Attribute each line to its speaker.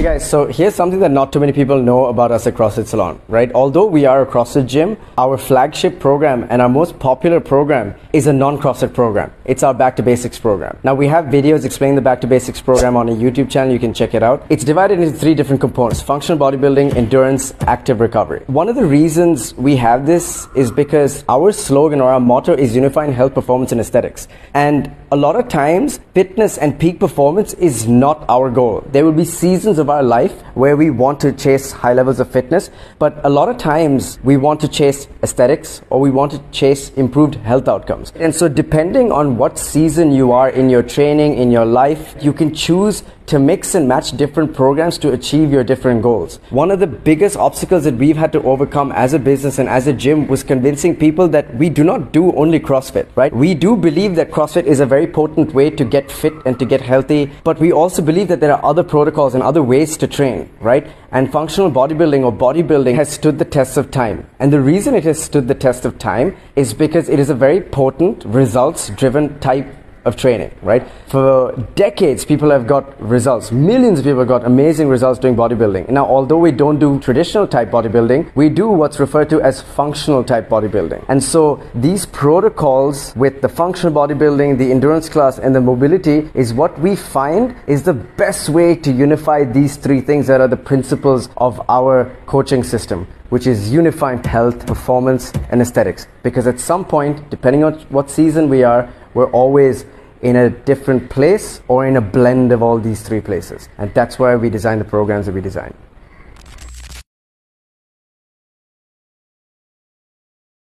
Speaker 1: Hey guys, so here's something that not too many people know about us at CrossFit Ceylon, right? Although we are a CrossFit gym, our flagship program and our most popular program is a non-CrossFit program. It's our Back to Basics program. Now we have videos explaining the Back to Basics program on a YouTube channel. You can check it out. It's divided into three different components: functional bodybuilding, endurance, active recovery. One of the reasons we have this is because our slogan or our motto is unifying health, performance, and aesthetics. And a lot of times, fitness and peak performance is not our goal. There will be seasons of our life where we want to chase high levels of fitness, but a lot of times we want to chase aesthetics or we want to chase improved health outcomes. And so, depending on what season you are in your training, in your life, you can choose to mix and match different programs to achieve your different goals. One of the biggest obstacles that we've had to overcome as a business and as a gym was convincing people that we do not do only CrossFit, right? We do believe that CrossFit is a very potent way to get fit and to get healthy, but we also believe that there are other protocols and other ways to train, right? And functional bodybuilding or bodybuilding has stood the test of time. And the reason it has stood the test of time is because it is a very potent, results driven type of training, right? For decades, people have got results. Millions of people have got amazing results doing bodybuilding. Now, although we don't do traditional type bodybuilding, we do what's referred to as functional type bodybuilding. And so these protocols with the functional bodybuilding, the endurance class, and the mobility is what we find is the best way to unify these three things that are the principles of our coaching system which is unifying health, performance, and aesthetics. Because at some point, depending on what season we are, we're always in a different place or in a blend of all these three places. And that's why we design the programs that we design.